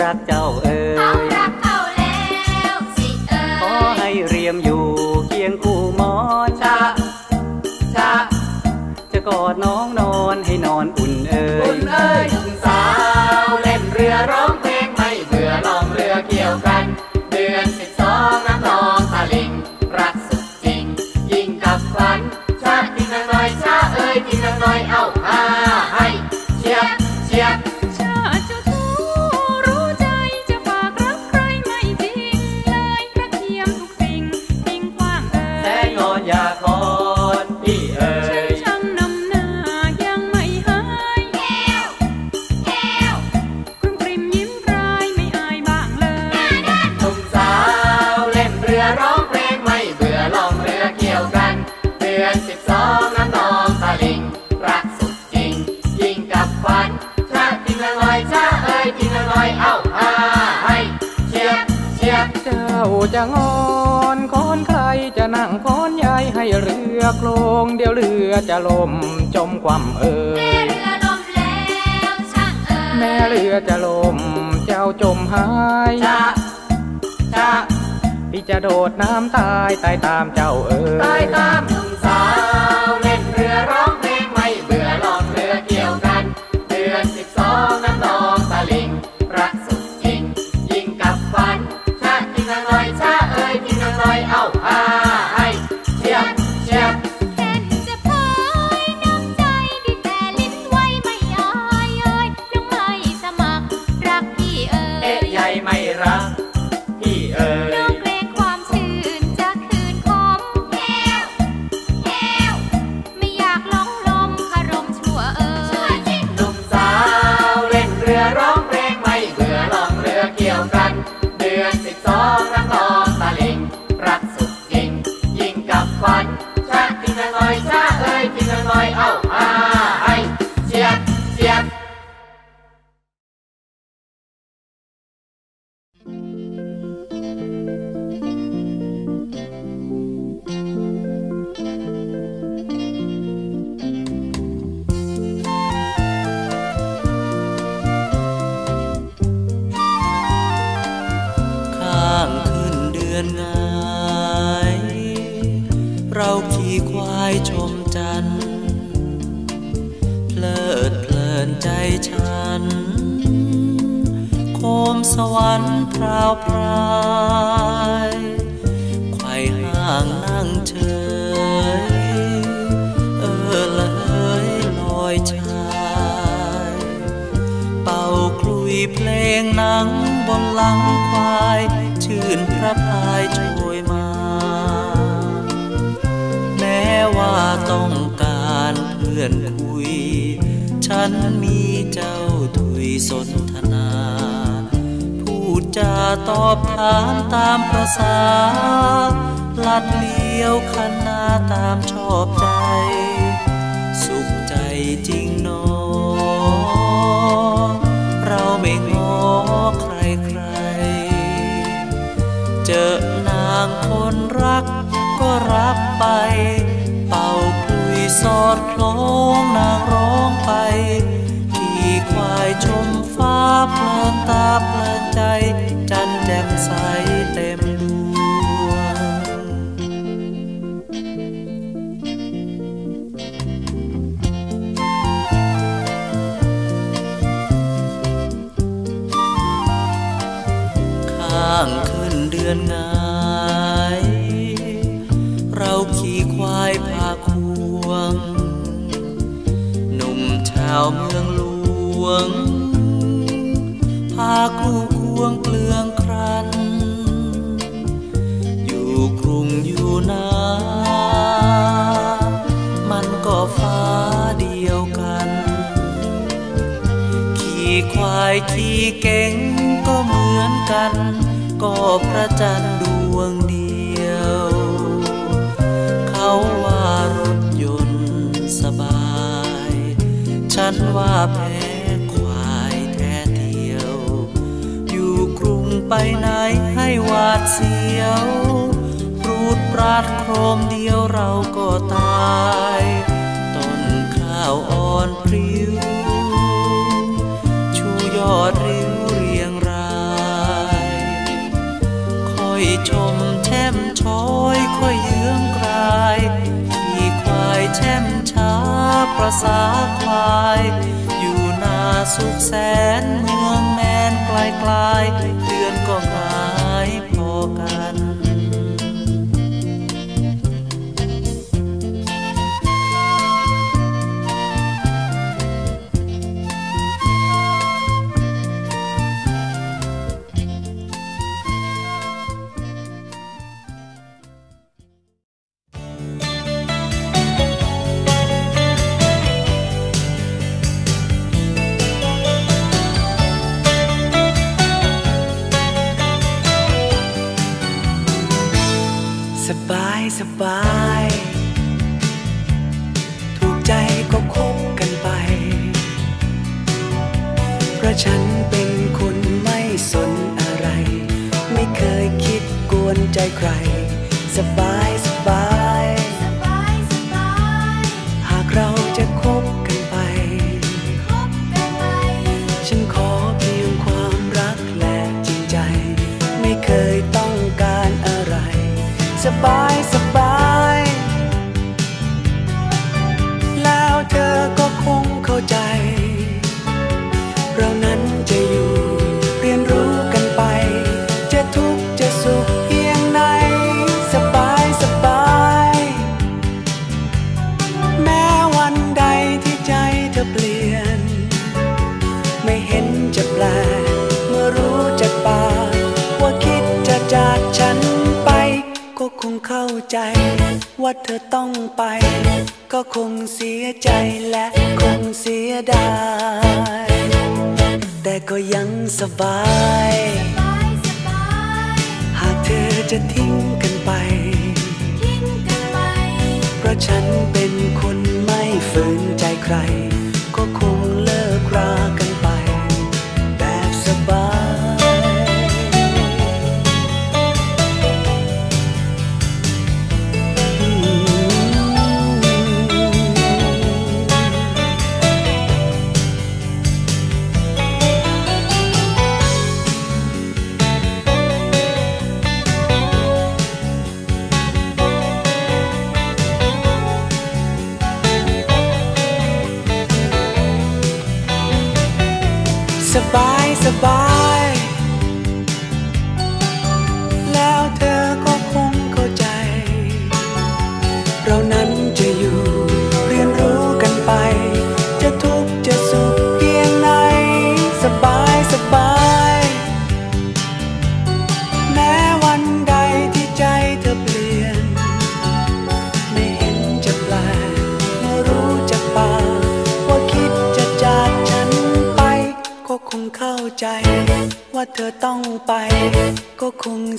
รรักเจ้าเอ๋เขายรักเขาแล้วสิเอ่ขอยให้เรียมอยู่เคียงคู่หมอนชาชาจะกอดน้องนอนให้นอนอุ่นเอ๋คุยณเอ้ยคุณสา จ้าจะงอนคอนใครจะนั่งคอนใหญ่ให้เรือโคลงเดี๋ยวเรือจะล่มจมความเอ่ยแม่เรือลมแล้วช่างเอ่ยแม่เรือจะล่มเจ้าจมหายชาชาพี่จะโดดน้ำตายตายตามเจ้าเอ๋ยตายตามหนุ่มสาวัน เพลิดเพลินใจฉัน โคมสวรรค์พราวพรายไขว่ห้างนั่งเฉย เออเลยลอยชาย เป่าคลุยเพลงนังบนหลังควาย ชื่นพระพา ฉันมีเจ้าถุยสนทนา พูดจาตอบถามตามประสาลัดเลี้ยวคันนาตามชอบใจ สุขใจจริงนอ เราไม่งอใครใคร เจอนางคนรักก็รักไป เป่าคุยสอดคล้องนางร้อง ไปขี่ควายชมฟ้าเพลินตาเพลินใจาวเมืองหลวง พาคู่ควงเปลืองครัน อยู่กรุงอยู่นามันก็ฟ้าเดียวกัน ขี่ควายขี่เก่งก็เหมือนกัน ก็พระ ดเสียวรุงดปราดโครมเดียวเราก็ตาย ต้นข้าวอ่อนพริ้ว ชูยอดริ้วเรียงราย ค่อยชมแช่มช้อยค่อยเยื้องกลายขี่ควายแช่มช้าประสาควาย อยู่นาสุขแสนเมืองแมนไกลไกลเดือนก็หา วนใจใครสบายสบาย เข้าใจ ว่าเธอต้องไป ก็คงเสียใจและคงเสียดาย แต่ก็ยังสบายสบายสบายหากเธอจะทิ้งกันไปทิ้งกันไป เพราะฉันเป็นคนไม่ฝืนใจใคร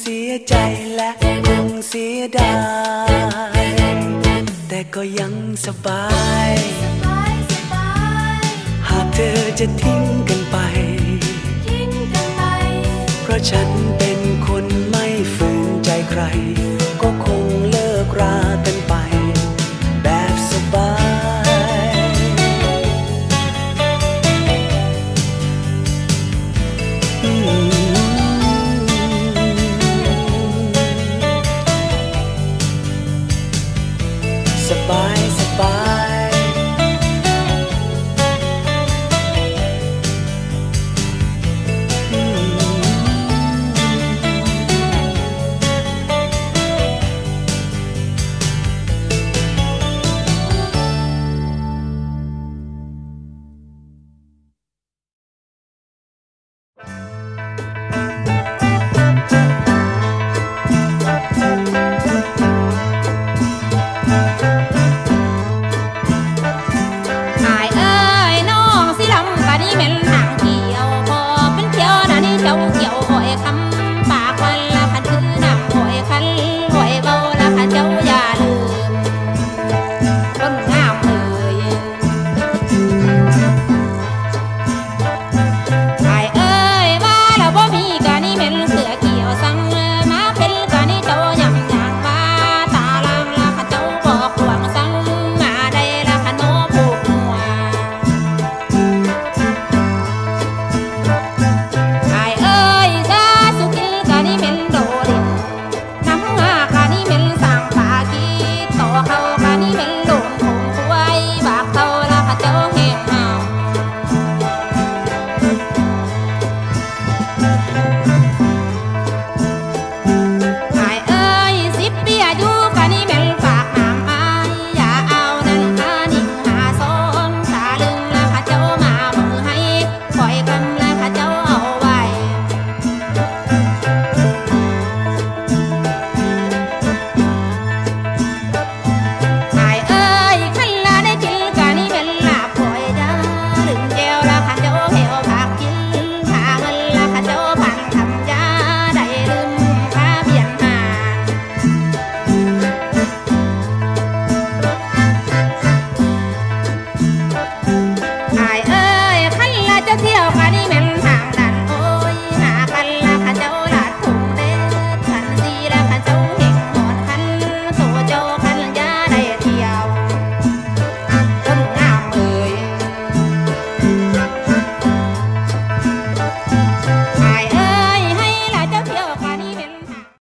เสียใจและคงเสียดาย แต่ก็ยังสบายสบายสบายหากเธอจะทิ้งกันไปทิ้งกันไป เพราะฉันเป็นคนไม่ฝืนใจใคร